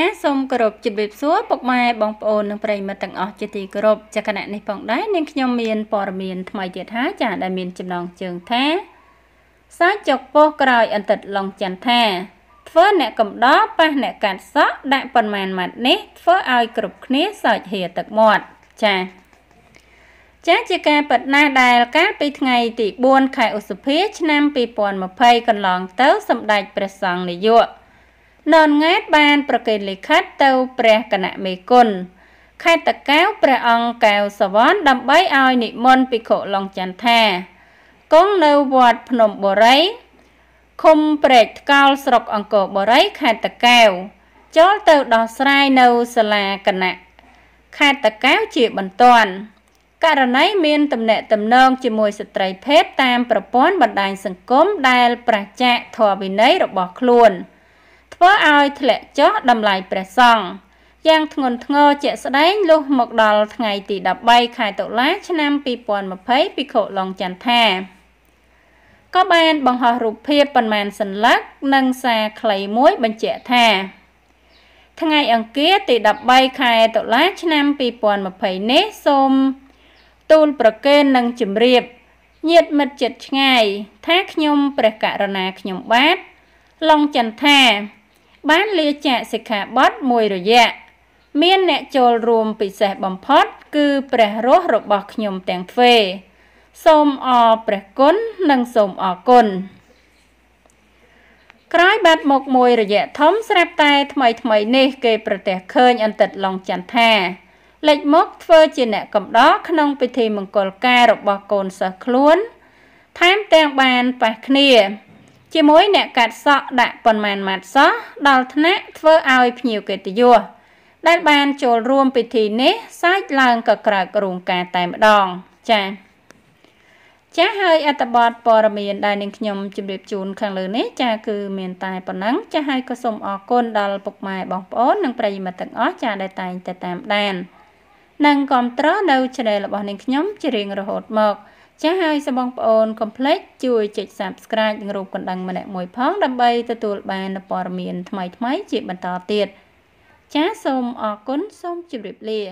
ចាសសូមគោរពជម្រាបសួរពុកម៉ែបងប្អូននិងប្រិយមិត្តទាំងអស់ជាទីគោរពចាគណៈនេះផងដែរនាងខ្ញុំមានព័ត៌មានថ្មីទៀតហើយចាដែលមានចំណងជើងថាសាច់ចុកពោះក្រោយអន្តិតឡុងចន្ទថាធ្វើអ្នកកំដរប៉ះអ្នកកាត់សក់ដាក់ប៉ុន្មានម៉ាត់នេះធ្វើឲ្យគ្រប់គ្នាសើចហៀទឹកមាត់ចាចាជាការប៉ັດណាស់ដែលកាលពីថ្ងៃទី4ខែឧសភា ឆ្នាំ2020កន្លងទៅសម្ដេចព្រះសង្ឃនាយក ននង៉ែតបានប្រកេតលិខិតទៅព្រះគណៈមេគុណខេត្តតកែវព្រះអង្គកែវសវណ្ណដើម្បីឲ្យនិមន្តភិក្ខុឡុងចន្ទថាគង់នៅវត្តភ្នំបូរីឃុំព្រែកថ្កោលស្រុកអង្គរបូរីខេត្តតកែវចូលទៅដោះស្រាយនៅសាលាគណៈខេត្តតកែវជាបន្ទាន់ករណីមានទំនាក់ទំនងជាមួយស្ត្រីភេទតាមប្រព័ន្ធបណ្ដាញសង្គមដែលប្រឆាចធម៌វិន័យរបស់ខ្លួន។ ធ្វើឲ្យធ្លាក់ចុះតម្លៃព្រះសង្ឃយ៉ាងធ្ងន់ធ្ងរជាក់ស្ដែងលុះមកដល់ថ្ងៃទី13ខែតុលាឆ្នាំ2020ភិក្ខុឡុងចន្ទថាក៏បានបង្ហោះរូបភាពប៉ុន្មានសន្លឹកនិងសារខ្លីមួយបញ្ជាក់ថាថ្ងៃអង្គារទី13ខែតុលាឆ្នាំ2020នេះសូមទូលប្រគេននិងជម្រាបញាតិមិត្តចិត្តឆ្ងាយថាខ្ញុំព្រះករណាខ្ញុំបាទឡុងចន្ទថា បានលាចាកសិក្ខាបទមួយរយៈមានអ្នកចូលរួមពិសេសបំផុត គឺព្រះរស់របស់ខ្ញុំទាំងទ្វេសូមអរព្រះគុណនិងសូមអរគុណក្រោយបាត់មកមួយរយៈធំស្រាប់តែថ្មីថ្មីនេះគេប្រទះឃើញអន្តិតឡុងចន្ទថាលេចមកធ្វើជាអ្នកកំដរក្នុងពិធីមង្គលការរបស់កូនសិស្សខ្លួន ថែមទាំងបានប៉ះគ្នា ជាមួយអ្នកកាត់សក់ដាក់ប៉ុន្មានម៉ាត់សោះដល់ថ្នាក់ធ្វើឲ្យភ្ញៀវកិត្តិយសដែលបានចូលរួមពិធីនេះសាច់ឡើងក៏ក្រើករោងការតែម្ដងចា៎ចាហើយអត្តបទព័រមានដែលនាងខ្ញុំជម្រាបជូនខាងលើនេះចាគឺមានតែប៉ុណ្ណឹងចាហើយក៏សូមអរគុណដល់ពុកម៉ែបងប្អូននិងប្រិយមិត្តទាំងអស់ចាដែលតែងតែតាមដាន និងគ្រប់គ្រងនៅ channel របស់នាងខ្ញុំជារៀងរហូតមក ចាស់ហើយសូមបងប្អូនកុំភ្លេចជួយចុច Subscribe និងរូបកណ្ដឹងម្នាក់មួយផងដើម្បីទទួលបានព័ត៌មានថ្មីៗជាបន្តទៀតចាសសូមអរគុណសូមជម្រាបលា